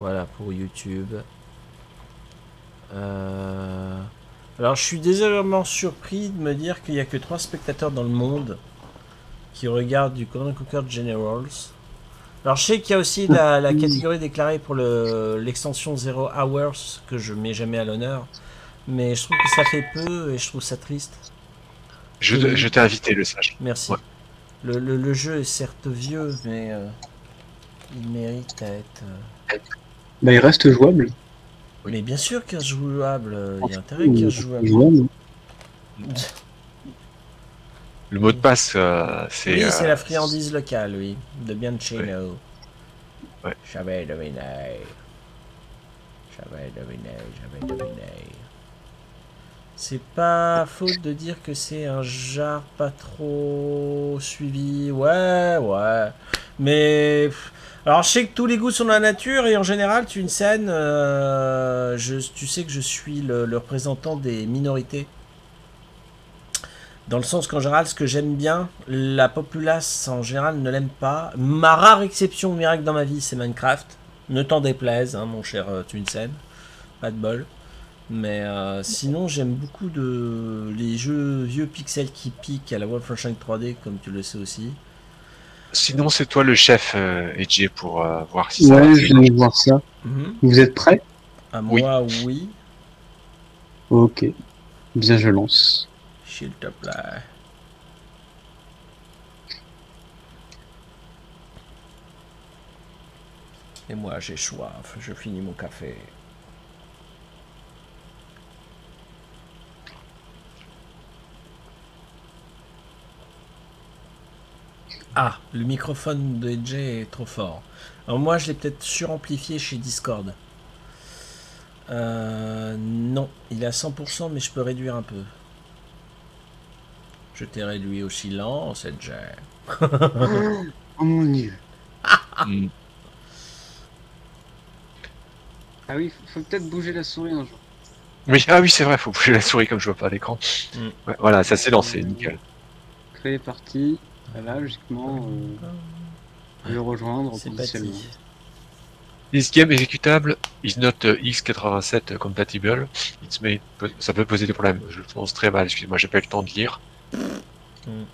Voilà pour YouTube. Euh, Alors je suis désagréablement surpris de me dire qu'il n'y a que 3 spectateurs dans le monde qui regardent du Command Conquer Generals. Alors je sais qu'il y a aussi la, la catégorie déclarée pour le- l'extension Zero Hours que je mets jamais à l'honneur. Mais je trouve que ça fait peu et je trouve ça triste. Je, t'ai invité, le sage. Merci. Ouais. Le, le- le jeu est certes vieux, mais euh, il mérite à être... euh, Bah, il reste jouable. Mais bien sûr qu'il reste jouable, euh, il y a intérêt qu'il reste jouable. Jouable. Le mot de passe, euh, c'est. Oui, euh, c'est la friandise locale, oui, de Bianchino. Ouais. J'avais deviné. J'avais deviné, j'avais deviné. C'est pas faute de dire que c'est un genre pas trop suivi. Ouais, ouais. Mais. pff, Alors, je sais que tous les goûts sont dans la nature et en général, tu euh, je, tu sais que je suis le, représentant des minorités. Dans le sens qu'en général, ce que j'aime bien, la populace en général ne l'aime pas. Ma rare exception miracle dans ma vie, c'est Minecraft. Ne t'en déplaise, hein, mon cher euh, Twinsen. Pas de bol. Mais euh, sinon, j'aime beaucoup les jeux vieux pixels qui piquent à la Wolfenstein 3D, comme tu le sais aussi. Sinon, c'est toi le chef, euh, Edge, pour euh, voir si ça. Ouais, je viens de voir ça. Mhm. Vous êtes prêts? À Oui. moi, oui. Ok. Bien, je lance. S'il te plaît. Et moi, j'ai soif. Je finis mon café. Ah, le microphone de Jay est trop fort. Alors moi, je l'ai peut-être suramplifié chez Discord. Euh, non, il est à 100%, mais je peux réduire un peu. Je t'ai réduit au silence, Jay. Oh mon dieu. Ah oui, faut peut-être bouger la souris un jour. Oui, ah oui, c'est vrai, faut bouger la souris comme je vois pas à l'écran. Mm. Ouais, voilà, ça s'est lancé, nickel. Créer partie. Voilà, logiquement, euh, vais rejoindre potentiellement. parti. This game exécutable is not uh, x87 compatible. It's made- ça peut poser des problèmes. Je le prononce très mal, excuse-moi, j'ai pas eu le temps de lire. Mm.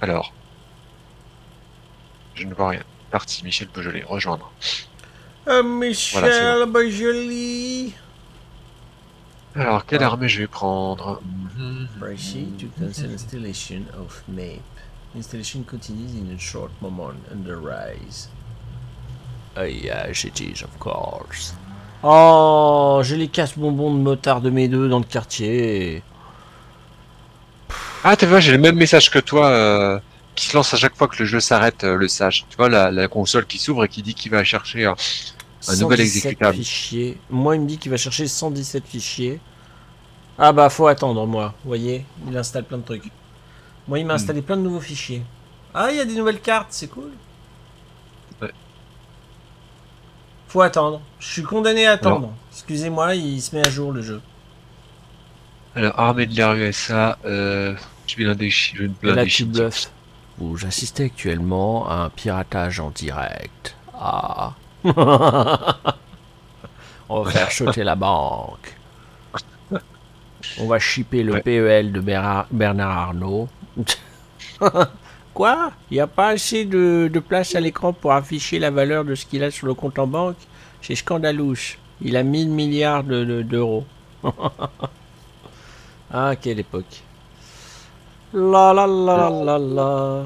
Alors. Je ne vois rien. Parti, Michel Beaujolais, rejoindre. Euh, Michel Voilà, Bajoli. Alors, quelle Ah. armée je vais prendre? Proceed to cancel installation of map. Installation continues in a short moment under rise. Oh yes, it is of course. Oh, j'ai les casse-bonbons de motard de mes deux dans le quartier. Ah, tu vois, j'ai le même message que toi euh, qui se lance à chaque fois que le jeu s'arrête, euh, le sage. Tu vois, la, la console qui s'ouvre et qui dit qu'il va chercher un, un nouvel 117 exécutable. fichiers. Moi, il me dit qu'il va chercher 117 fichiers. Ah bah, faut attendre, moi. Vous voyez, il installe plein de trucs. Moi, il m'a Hmm. installé plein de nouveaux fichiers. Ah, il y a des nouvelles cartes, c'est cool. Ouais. Faut attendre. Je suis condamné à attendre. Excusez-moi, il se met à jour le jeu. Alors, armée de l'air USA, euh, je je vais Et blinder là, tu Shinzo. bluffes. Vous assistez actuellement à un piratage en direct. Ah. On va faire sauter la banque. On va shipper le Ouais. PEL de Bernard, Bernard Arnault. Quoi? Il n'y a pas assez de, de place à l'écran pour afficher la valeur de ce qu'il a sur le compte en banque? C'est scandalouche. Il a 1000 milliards de- de- d'euros. ah, quelle époque. La la la la la la.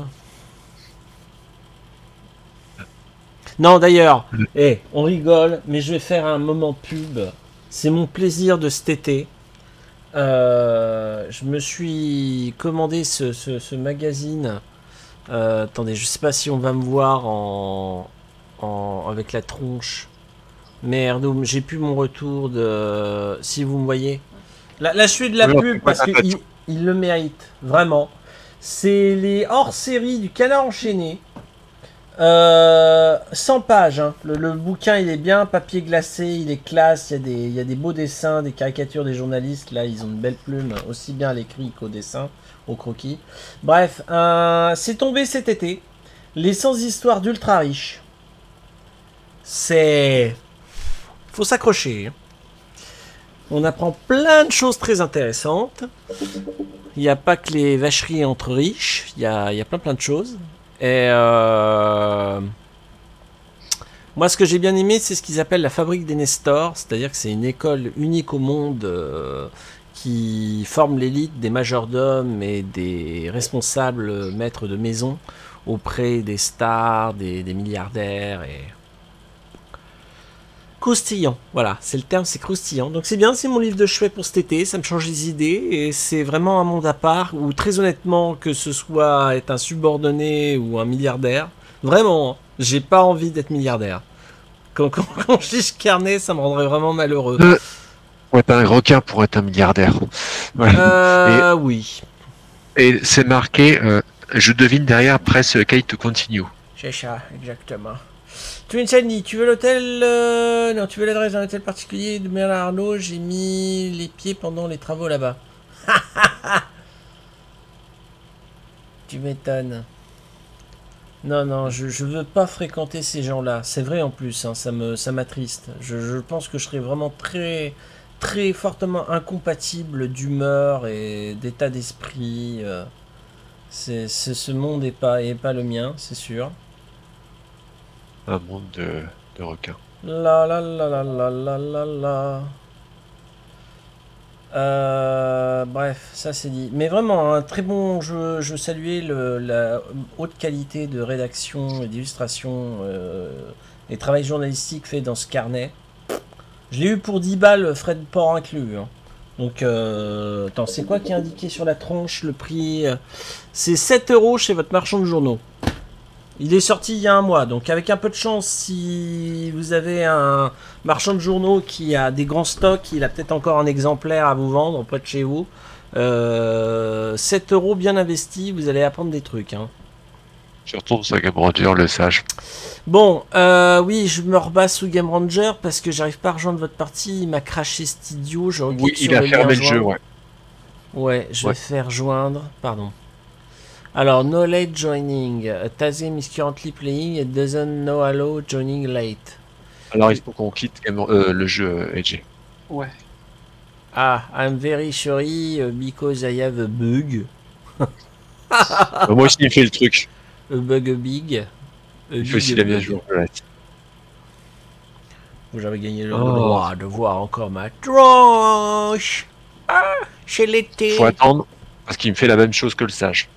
Non, d'ailleurs, eh, on rigole, mais je vais faire un moment pub. C'est mon plaisir de cet été. Euh, je me suis commandé ce, ce- ce magazine. Euh, attendez, je sais pas si on va me voir en, en- avec la tronche. Merde, j'ai plus mon retour de. Si vous me voyez. Là, là je fais de la Oui, pub parce qu'il il le mérite, vraiment. C'est les hors-série du canard enchaîné. Euh, 100 pages. hein. Le, bouquin, il est bien, papier glacé, il est classe. Il y, a des, beaux dessins, des caricatures des journalistes. Là, ils ont de belles plumes, aussi bien à l'écrit qu'au dessin, au croquis. Bref, euh, c'est tombé cet été. Les 100 histoires d'ultra riches. C'est. Faut s'accrocher. On apprend plein de choses très intéressantes. Il n'y a pas que les vacheries entre riches, il y a, plein plein de choses. Euh, moi, ce que j'ai bien aimé, c'est ce qu'ils appellent la fabrique des Nestors, c'est-à-dire que c'est une école unique au monde euh, qui forme l'élite des majordomes et des responsables maîtres de maison auprès des stars, des, des milliardaires et croustillant. Voilà, c'est le terme, c'est croustillant. Donc c'est bien, c'est mon livre de chevet pour cet été, ça me change les idées et c'est vraiment un monde à part où très honnêtement que ce soit être un subordonné ou un milliardaire, vraiment, j'ai pas envie d'être milliardaire. Quand, quand, quand je dis carnet, ça me rendrait vraiment malheureux. Euh, Pour être un requin pour être un milliardaire. Euh, oui, Et c'est marqué, euh, je devine derrière presse Kate continue. c'est ça, exactement. Sandy, tu veux l'hôtel euh, Non, tu veux l'adresse d'un hôtel particulier de Merlin Arnaud J'ai mis les pieds pendant les travaux là-bas. tu m'étonnes. Non, non, je, je veux pas fréquenter ces gens-là. C'est vrai en plus, hein, ça me ça m'attriste. Je, pense que je serais vraiment très très fortement incompatible d'humeur et d'état d'esprit. euh. C'est, ce monde est pas est pas le mien, c'est sûr. Un monde de, de requins. La la la la la la la la. Euh, bref, ça c'est dit. Mais vraiment, un très bon jeu. Je saluais le, la haute qualité de rédaction et d'illustration euh, et travail journalistique fait dans ce carnet. Je l'ai eu pour 10 balles, frais de port inclus. hein. Donc, euh, attends, c'est quoi qui est indiqué sur la tronche Le prix? C'est 7 euros chez votre marchand de journaux. Il est sorti il y a un mois, donc avec un peu de chance, si vous avez un marchand de journaux qui a des grands stocks, il a peut-être encore un exemplaire à vous vendre près de chez vous. Euh, 7 euros bien investis, vous allez apprendre des trucs. hein. Je retourne sur Game Ranger, le sage. Bon, euh, oui, je me rebats sous Game Ranger parce que j'arrive pas à rejoindre votre partie. Il m'a craché cet idiot. Je Oui, il a fermé le jeu, ouais. Ouais, je Ouais. vais faire joindre. Pardon. Alors, no late joining. Tazim is currently playing and doesn't know allow joining late. Alors il faut qu'on quitte Game- euh, le jeu euh, Edge. Ouais. Ah, I'm very sorry uh, because I have a bug. Euh, moi aussi, il me fait le truc. A bug big. A Il big fait aussi la mise à jour. Voilà. J'avais gagné le Oh. droit de voir encore ma tronche. Ah, c'est l'été. Faut attendre, parce qu'il me fait la même chose que le sage.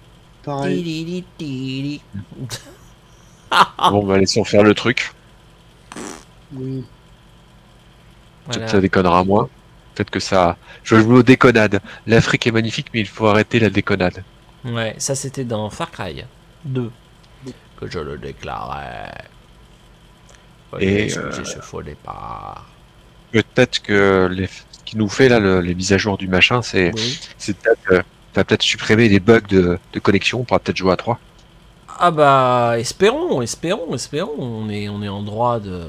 Pareil. Bon, bah laissons faire le truc. Oui. Peut-être Voilà. que ça déconnera moins. Peut-être que ça... Je joue aux déconnades. L'Afrique est magnifique, mais il faut arrêter la déconnade. Ouais, ça c'était dans Far Cry 2 que je le déclarais. Et, Et euh, ce faux départ. Peut-être que les... ce qui nous fait là, le- les mises à jour du machin, c'est Oui. Va peut-être supprimer des bugs de, de connexion. On pourra peut-être jouer à 3. Ah bah espérons, espérons, espérons. On est, on est en droit de,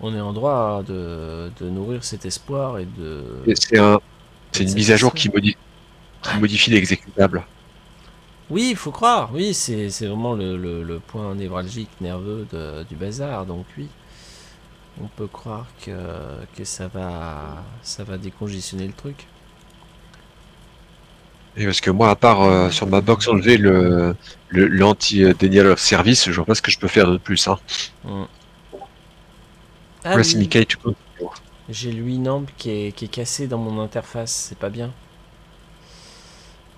on est en droit de, de nourrir cet espoir et de. C'est un... c'est une mise à jour qui modifie, qui modifie l'exécutable. Oui, il faut croire. Oui, c'est c'est vraiment le, le- le point névralgique, nerveux de- du bazar. Donc oui, on peut croire que, que ça va, ça va décongestionner le truc. Et parce que moi, à part euh, sur ma box enlever le le- l'anti-denial of service, je vois pas ce que je peux faire de plus. Hein. Mm. Ah Là, c'est oui, Mickey, tu peux. j'ai le Winamp qui est, qui est cassé dans mon interface, c'est pas bien.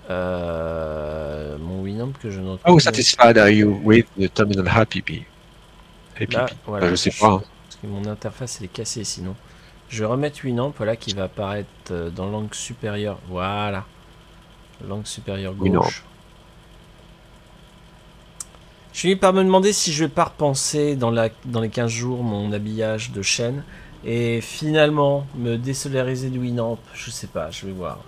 Euh, mon Winamp que je n'entends How plus. satisfied are you with the terminal happy bee? Happy Là, bee. voilà, Enfin, je sais pas. hein. Parce que mon interface elle est cassée sinon. Je vais remettre Winamp voilà qui va apparaître euh, dans l'angle supérieur. Voilà. L'angle supérieur Winamp. gauche. Je finis par me demander si je vais pas repenser dans, la, dans les 15 jours mon habillage de chaîne et finalement me désolariser du Winamp. Je sais pas, je vais voir.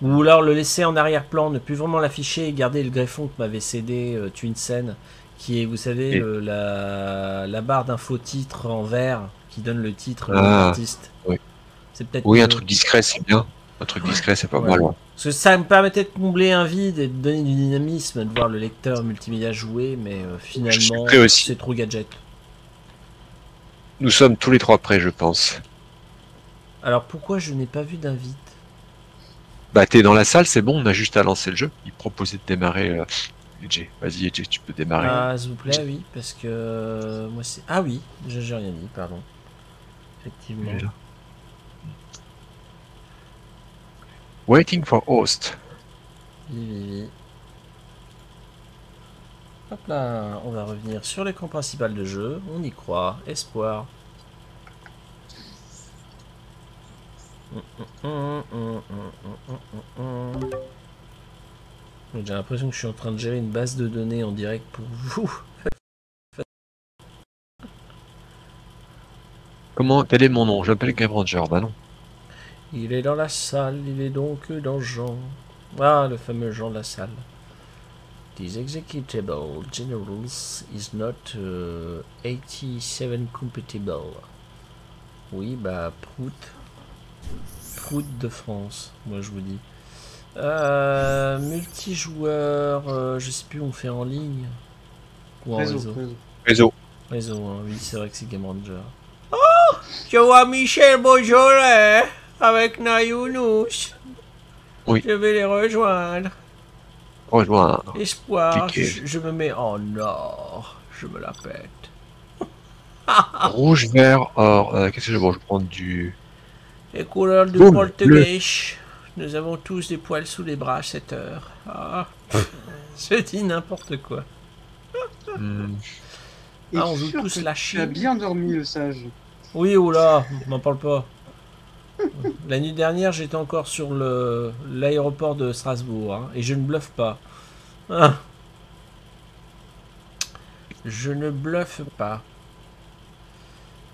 Ou alors le laisser en arrière-plan, ne plus vraiment l'afficher et garder le greffon que m'avait cédé euh, Twinsen, qui est, vous savez, le- la, la barre d'info-titre en vert qui donne le titre de Ah, l'artiste. oui. C'est peut-être Oui, un truc discret, c'est bien. Un truc discret, c'est pas Ouais. mal. Parce que ça me permettait de combler un vide et de donner du dynamisme, de voir le lecteur multimédia jouer, mais euh, finalement, c'est trop gadget. Nous sommes tous les trois prêts, je pense. Alors pourquoi je n'ai pas vu d'invite Bah, t'es dans la salle, c'est bon, on a juste à lancer le jeu. Il proposait de démarrer. Euh... Vas-y, EJ, tu peux démarrer. Ah, s'il vous plaît, oui, parce que euh, moi c'est. Ah oui, j'ai rien dit, pardon. Effectivement est là. Waiting for host. Oui. Hop là, on va revenir sur l'écran principal de jeu. On y croit. Espoir. J'ai l'impression que je suis en train de gérer une base de données en direct pour vous. Comment Quel est mon nom? Je m'appelle Game Ranger. Bah non. Il est dans la salle, il est donc dans Jean. Ah, le fameux Jean de la salle. This executable generals is not uh, 87 compatible. Oui, bah, Prout. Prout de France, moi je vous dis. Euh, multijoueur, euh, je sais plus, on fait en ligne. Ou en Réseau, réseau? réseau. Réseau. Réseau, hein, oui, c'est vrai que c'est Game Ranger. Oh Je vois Michel Beaujolais avec Nayounous. Oui. Je vais les rejoindre. Rejoindre. Espoir, je, je me mets en or. Je me la pète. Rouge, vert, or. Euh, Qu'est-ce que je vais prendre du. Les couleurs du Boum. Nous avons tous des poils sous les bras à cette heure. Ah. Je dis n'importe quoi. Et Ah, on joue sûr tous la Tu as Chine. bien dormi, le sage. Oui, oula, m'en parle pas. La nuit dernière, j'étais encore sur le l'aéroport de Strasbourg hein, et je ne bluffe pas. Ah. Je ne bluffe pas.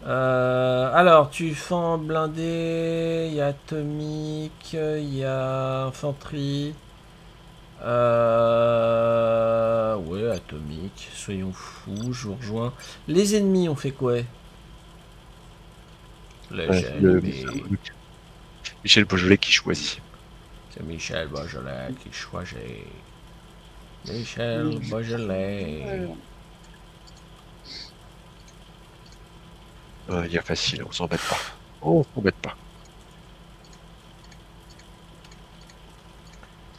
Euh, alors, tu fends blindé, il y a atomique, il y a infanterie. Euh, ouais, atomique, soyons fous, je vous rejoins. Les ennemis, on fait quoi? Ouais, le-. Michel Beaujolais qui choisit. C'est Michel Beaujolais qui choisit. Michel Beaujolais. Euh, Il y a facile, on s'embête pas. Oh, on s'embête pas.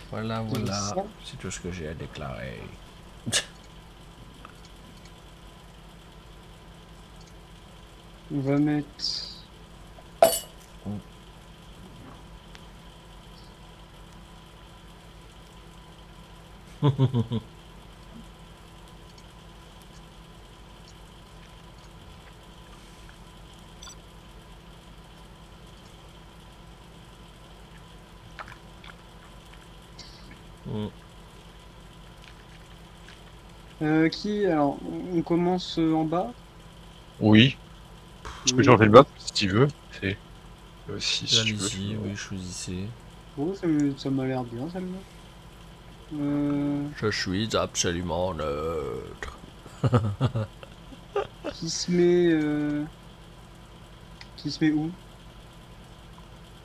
Voilà, voilà. C'est tout ce que j'ai à déclarer. On va mettre. Euh, qui Alors, on- commence euh, en bas? Oui. Je peux changer le map si tu veux. C'est aussi si tu veux. Oui, choisissez. Oh, ça me- ça m'a l'air bien, celle-là. Euh, Je suis absolument neutre. qui se met. euh, Qui se met où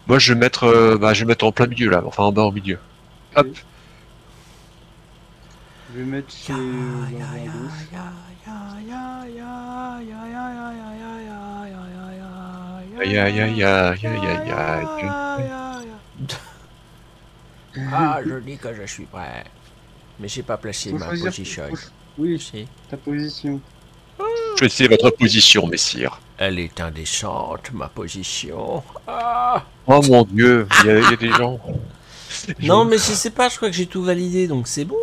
Moi, je vais mettre, euh, bah, je vais mettre en plein milieu là, enfin en bas au milieu. Hop. Je vais mettre chez. euh, bah, à gauche. Aïe aïe aïe aïe aïe aïe aïe. Ah, je dis que je suis prêt. Mais j'ai pas placé Faut ma choisir- position. Oui, Si. ta position. Choisissez votre position, messire. Elle est indécente, ma position. Ah. Oh mon dieu, il y, a- il y a des gens. Non, mais je sais pas, je crois que j'ai tout validé, donc c'est bon,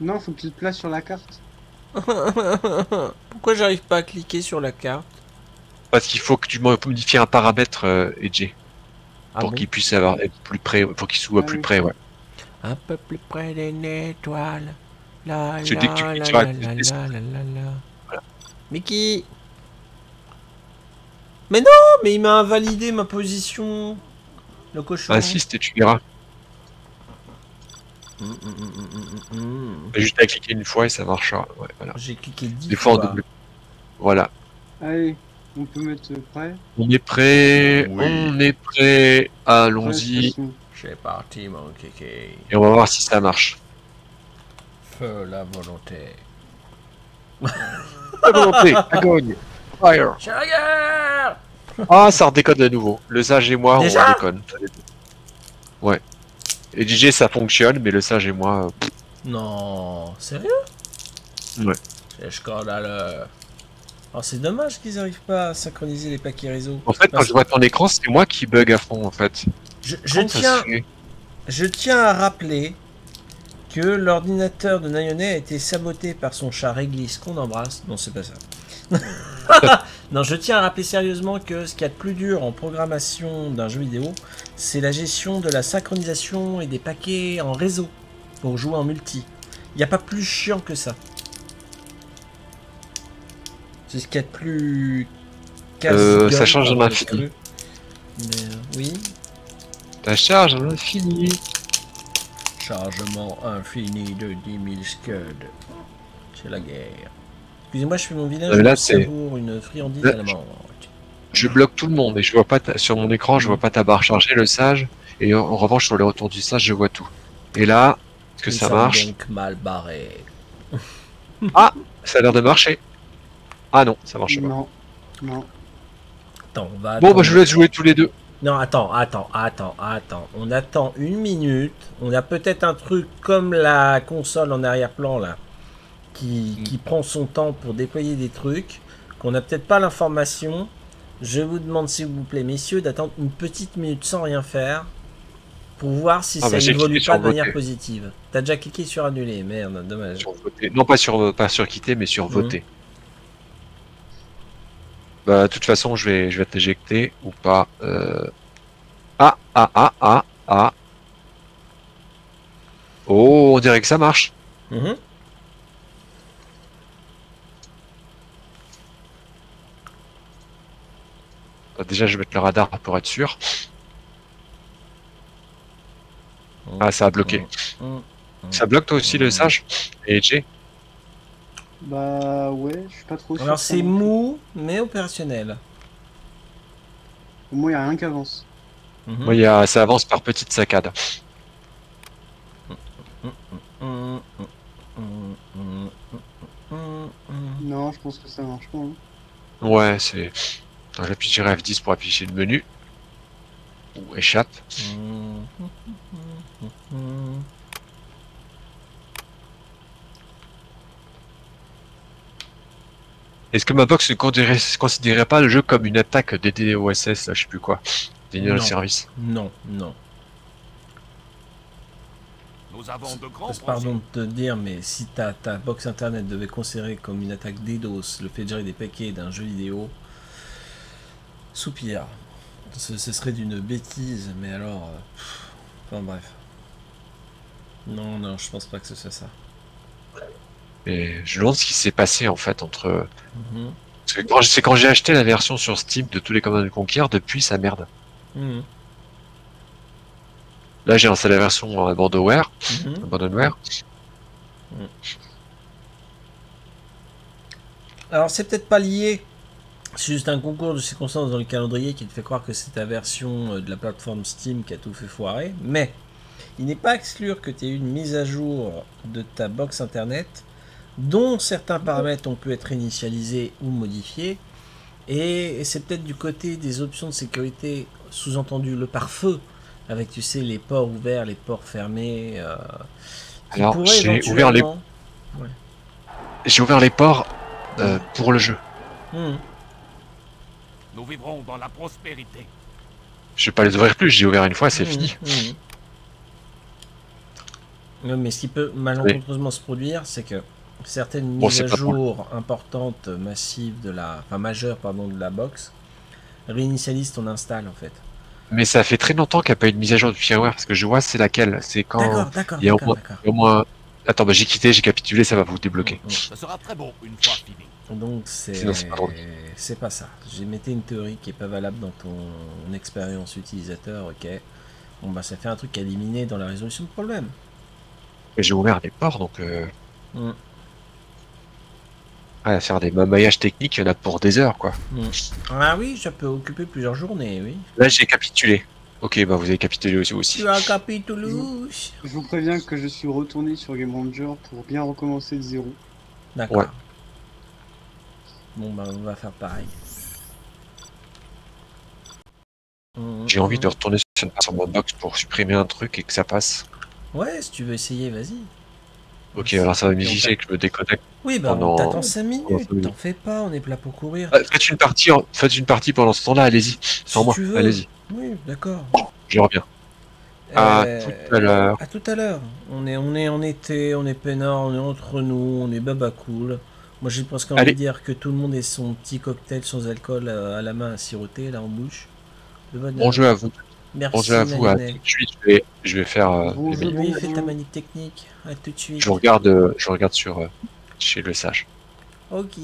Non, faut que tu te places sur la carte. Pourquoi j'arrive pas à cliquer sur la carte? Parce qu'il faut que tu modifies un paramètre, euh, EJ, Ah pour bon qu'il puisse avoir être plus près, pour qu'il soit Ah plus oui. près, ouais. Un peu plus près d'une étoile. La la dès que tu la la la la- la la la la. Voilà. Mais qui? Mais non, mais il m'a invalidé ma position. le cochon. Insiste et tu verras. Hum, hum, hum, juste à cliquer une fois et ça marchera. Ouais, voilà. J'ai cliqué 10 Des fois en fois. double. Voilà. Allez, on peut mettre prêt. On est prêt. Oui. On est prêt. Allons-y. C'est parti, mon kiki. Et on va voir si ça marche. Feu la volonté. La volonté, la gogne. Fire. Ah, ça redéconne de nouveau. Le sage et moi, Déjà on déconne. Ouais. Et DJ, ça fonctionne, mais le sage et moi. euh, pff, Non, sérieux? Ouais. C'est scandaleux. Oh, c'est dommage qu'ils n'arrivent pas à synchroniser les paquets réseau. En fait, quand je vois ton écran, c'est moi qui bug à fond, en fait. Je, tiens, fait je tiens à rappeler que l'ordinateur de Nayonet a été saboté par son chat réglisse qu'on embrasse. Non, c'est pas ça. non, je tiens à rappeler sérieusement que ce qu'il y a de plus dur en programmation d'un jeu vidéo, c'est la gestion de la synchronisation et des paquets en réseau pour jouer en multi. Il n'y a pas plus chiant que ça. C'est ce qu'il y a de plus. Euh, ça change de l'infini. Mais, euh, oui. Ta charge à l'infini. Chargement infini de 10 000 scuds. C'est la guerre. Excusez-moi, je fais mon village. Ah, là, c'est- savoure une friandise Là. Je bloque tout le monde et je vois pas ta- sur mon écran, je vois pas ta barre chargée, le sage. Et en, en revanche, sur les retours du sage, je vois tout. Et là, est-ce que ça sommes marche mal barré. Ça a l'air de marcher. Ah non, ça marche pas. Non, non. Attends, on va Bon, bah je vous laisse jouer tous les deux. Non, attends, attends, attends, attends. On attend une minute. On a peut-être un truc comme la console en arrière-plan là, qui, Mm. qui prend son temps pour déployer des trucs, qu'on n'a peut-être pas l'information. Je vous demande s'il vous plaît, messieurs, d'attendre une petite minute sans rien faire pour voir si Ah, ça bah, cliqué pas de manière voter. positive. T'as déjà cliqué sur annuler, merde, dommage. Sur voter. Non, pas sur, pas sur quitter, mais sur Mhm. voter. Bah, de toute façon, je vais, je vais t'éjecter ou pas. Euh... Ah, ah, ah, ah, ah. Oh, on dirait que ça marche. Mhm. Bah, déjà, je vais mettre le radar pour être sûr. Ah, ça a bloqué. Mhm. Ça bloque toi aussi le sage? Et Jay? Bah ouais, je suis pas trop sûr. Alors c'est mou, mais opérationnel. Au moins, il a rien qui avance. Mhm. Y a, ça avance par petites saccades. Mhm, mhm, mhm, mhm, mhm, mhm. Non, je pense que ça marche pas. hein. Ouais, c'est. Attends, j'appuie sur F10 pour afficher le menu. Ou échappe. Est-ce que ma box ne considérait, pas le jeu comme une attaque des DDoSS, là, je sais plus quoi Denial Non. service. Non, non. Nous avons de grands Parce- Pardon de te dire, mais si ta, ta box internet devait considérer comme une attaque DDoS le fait de gérer des paquets d'un jeu vidéo, soupir. Ce, ce serait d'une bêtise, mais alors. euh, pff, enfin bref. Non, non, je pense pas que ce soit ça. Et je me demande ce qui s'est passé en fait entre. Mhm. C'est quand j'ai acheté la version sur Steam de tous les commandes de Conquer, depuis ça merde. Mhm. Là j'ai lancé la version Abandonware. Abandonware. Alors c'est peut-être pas lié, c'est juste un concours de circonstances dans le calendrier qui te fait croire que c'est ta version euh, de la plateforme Steam qui a tout fait foirer, mais il n'est pas à exclure que tu aies eu une mise à jour de ta box internet dont certains paramètres ont pu être initialisés ou modifiés, et c'est peut-être du côté des options de sécurité, sous-entendu le pare-feu, avec tu sais les ports ouverts, les ports fermés. euh, Alors, j'ai ouvert les- J'ai ouvert les ports euh, pour le jeu. Hmm. Nous vivrons dans la prospérité. Je vais pas les ouvrir plus, j'ai ouvert une fois, c'est Mhm, fini. Ouais, mais ce qui peut malencontreusement se produire, c'est que certaines Bon, mises à jour importantes, massives de la, enfin majeures pardon de la box, réinitialisent ton install en fait. Mais ça fait très longtemps qu'il n'y a pas eu de mise à jour de firmware parce que je vois c'est laquelle. C'est quand D'accord, d'accord, il y a au moins- d'accord. il y a au moins Attends, bah j'ai quitté, j'ai capitulé, ça va vous débloquer. Ce sera très bon une fois fini. Donc c'est Sinon, c'est pas drôle. c'est pas ça. J'ai metté une théorie qui est pas valable dans ton expérience utilisateur, ok. Bon bah ça fait un truc à éliminer dans la résolution de problème. Et j'ai ouvert des ports, donc euh... Mm. Ouais, à faire des maillages techniques, il y en a pour des heures, quoi. Ah oui, ça peut occuper plusieurs journées, oui. Là, j'ai capitulé. Ok, bah vous avez capitulé aussi. aussi. Tu as capitulé. Je vous préviens que je suis retourné sur Game Ranger pour bien recommencer de zéro. D'accord. Ouais. Bon bah on va faire pareil. Mm, J'ai envie de mm. retourner sur, sur mon box pour supprimer un truc et que ça passe. Ouais, si tu veux essayer, vas-y. Ok, alors ça va m'exiger que je me déconnecte. Oui, bah on Pendant- t'attend 5 pendant minutes, t'en fais pas, on est plat pour courir. Ah, Faites une partie, en- faites une partie pendant ce temps-là, allez-y. Sans Si moi, allez-y. Oui, d'accord. Je reviens. À Euh, tout à l'heure. À tout à l'heure. On est, on est en été, on est peinard, on est entre nous, on est baba cool. Moi j'ai presque envie Allez. de dire que tout le monde ait son petit cocktail sans alcool euh, à la main à siroter, là en bouche. Bon jeu à vous. Merci. Bon jeu à vous. À tout de suite, je vais, je vais faire. euh, les mails. Oui, fais ta manip technique. À tout de suite. je regarde, euh, je regarde sur euh, chez le sage. Ok.